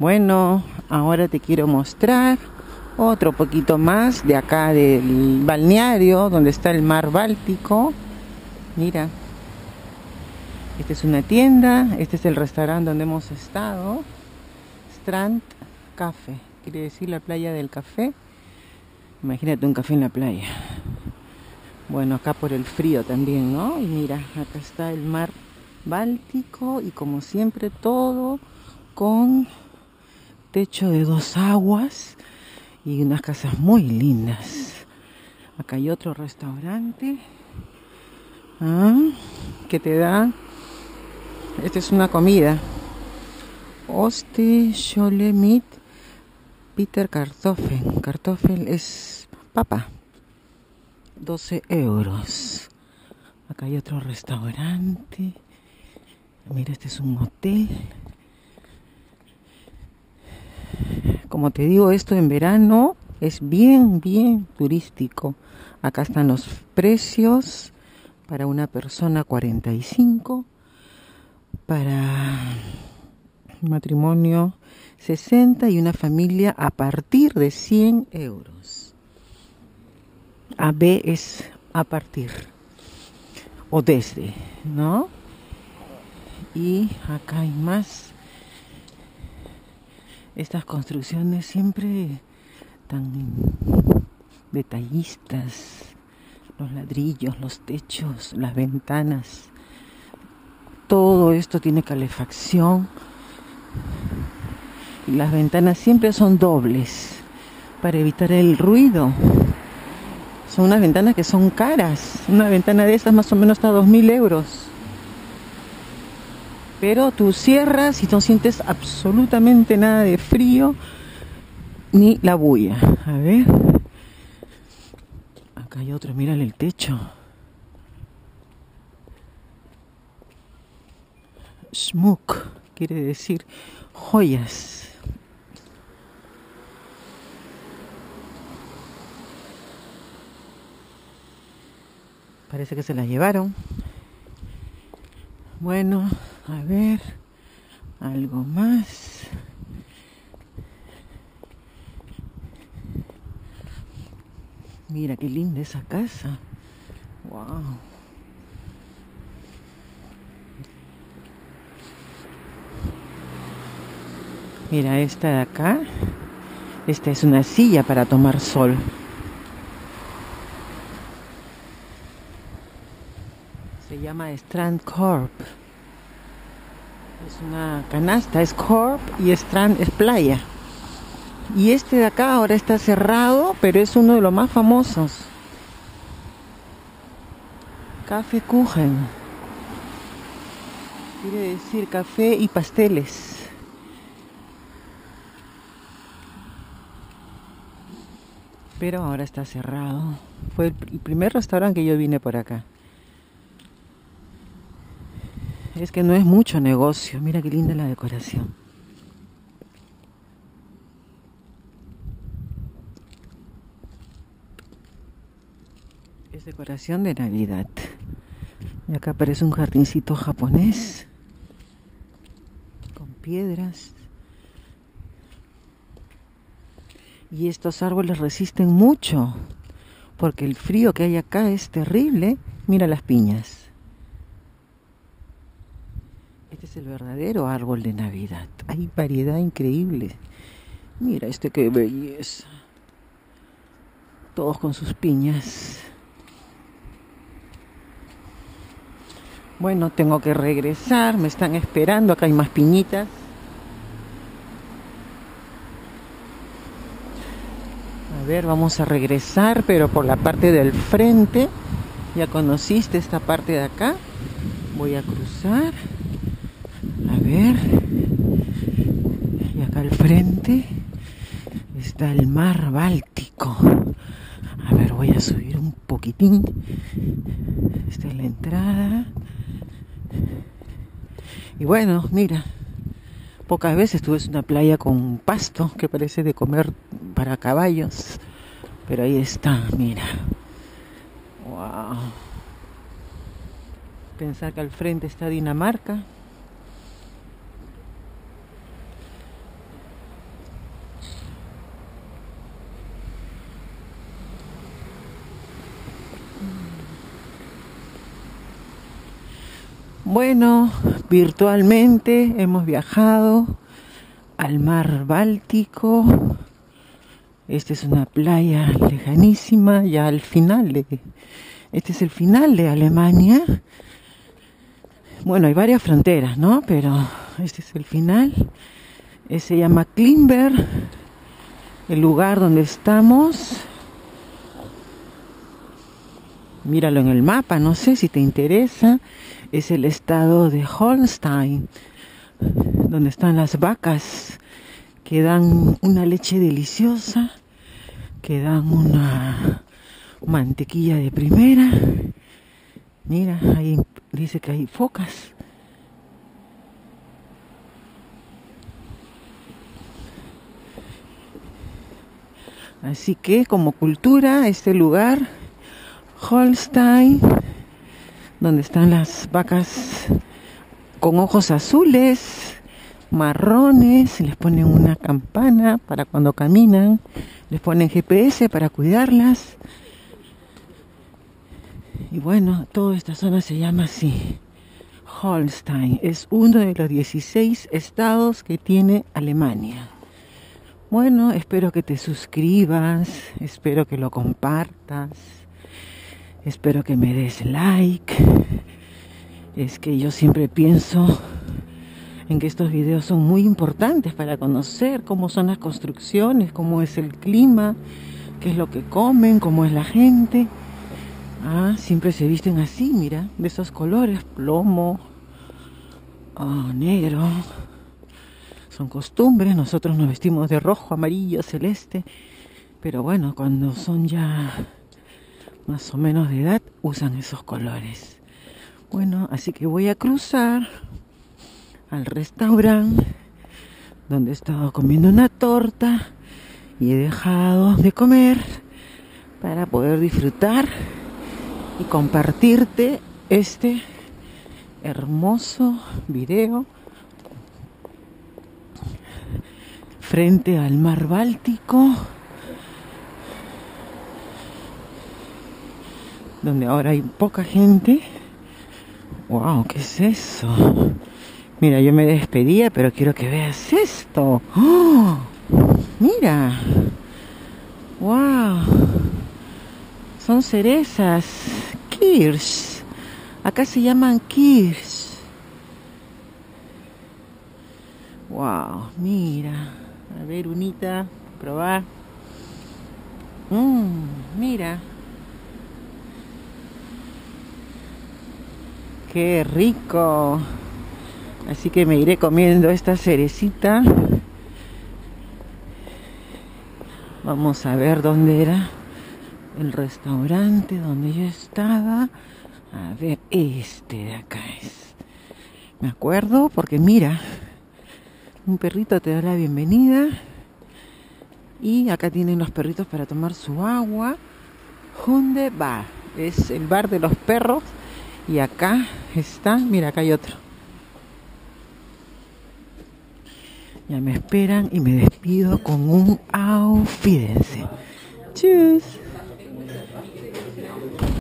Bueno, ahora te quiero mostrar otro poquito más de acá del balneario donde está el mar Báltico. Mira, esta es una tienda, este es el restaurante donde hemos estado. Strand Café, quiere decir la playa del café. Imagínate un café en la playa. Bueno, acá por el frío también, ¿no? Y mira, acá está el mar Báltico y como siempre todo con techo de dos aguas y unas casas muy lindas. Acá hay otro restaurante ¿ah? que te da. Esta es una comida. Oste Scholemit Peter Kartoffel. Kartoffel es papa. 12 euros. Acá hay otro restaurante. Mira, este es un hotel. Como te digo, esto en verano es bien, bien turístico. Acá están los precios para una persona 45, para matrimonio 60 y una familia a partir de 100 euros. A B es a partir o desde, ¿no? Y acá hay más estas construcciones siempre tan detallistas, los ladrillos, los techos, las ventanas, todo esto tiene calefacción. Y las ventanas siempre son dobles para evitar el ruido. Son unas ventanas que son caras, una ventana de estas más o menos está a 2.000 euros pero tú cierras y no sientes absolutamente nada de frío ni la bulla. A ver. Acá hay otro, mírale el techo. Schmuck quiere decir joyas. Parece que se las llevaron. Bueno, a ver, algo más. Mira qué linda esa casa. Wow. Mira esta de acá. Esta es una silla para tomar sol. Se llama Strand Corp. Es una canasta, es corp y strand es playa. Y este de acá ahora está cerrado, pero es uno de los más famosos. Café Kuchen. Quiere decir café y pasteles. Pero ahora está cerrado. Fue el primer restaurante que yo vine por acá. Es que no es mucho negocio. Mira qué linda la decoración. Es decoración de Navidad. Y acá aparece un jardincito japonés con piedras. Y estos árboles resisten mucho porque el frío que hay acá es terrible. Mira las piñas. Este es el verdadero árbol de Navidad. Hay variedad increíble. Mira este que belleza. Todos con sus piñas. Bueno, tengo que regresar. Me están esperando. Acá hay más piñitas. A ver, vamos a regresar, pero por la parte del frente. Ya conociste esta parte de acá. Voy a cruzar. Ver. Y acá al frente está el mar Báltico. A ver, voy a subir un poquitín. Esta es la entrada. Y bueno, mira, pocas veces tuve una playa con pasto que parece de comer para caballos. Pero ahí está, mira. Wow. Pensar que al frente está Dinamarca. Bueno, virtualmente hemos viajado al mar Báltico. Esta es una playa lejanísima, ya al final de... Este es el final de Alemania. Bueno, hay varias fronteras, ¿no? Pero este es el final. se llama Klimber, el lugar donde estamos. Míralo en el mapa, no sé si te interesa. Es el estado de Holstein donde están las vacas que dan una leche deliciosa, que dan una mantequilla de primera. Mira, ahí dice que hay focas. Así que como cultura, este lugar, Holstein, donde están las vacas con ojos azules, marrones, les ponen una campana para cuando caminan, les ponen GPS para cuidarlas. Y bueno, toda esta zona se llama así. Holstein es uno de los 16 estados que tiene Alemania. Bueno, espero que te suscribas, espero que lo compartas, espero que me des like es que yo siempre pienso en que estos videos son muy importantes para conocer cómo son las construcciones, cómo es el clima, qué es lo que comen, cómo es la gente. Ah, siempre se visten así, mira, de esos colores, plomo, oh, negro. Son costumbres, nosotros nos vestimos de rojo, amarillo, celeste, pero bueno, cuando son ya más o menos de edad, usan esos colores. Bueno, así que voy a cruzar al restaurante donde he estado comiendo una torta y he dejado de comer para poder disfrutar y compartirte este hermoso video frente al mar Báltico donde ahora hay poca gente Wow, ¿qué es eso? Mira, yo me despedía, pero quiero que veas esto. ¡Oh! Mira. Wow. Son cerezas. Kirsch. Acá se llaman Kirsch. Wow, mira. A ver, unita, probar. Mmm, mira. Qué rico. Así que me iré comiendo esta cerecita. Vamos a ver dónde era el restaurante donde yo estaba. A ver, este de acá es. Me acuerdo porque mira, un perrito te da la bienvenida. Y acá tienen los perritos para tomar su agua. Hunde Bar. Es el bar de los perros y acá está, mira, acá hay otro. Ya me esperan y me despido con un auf. Tschüss.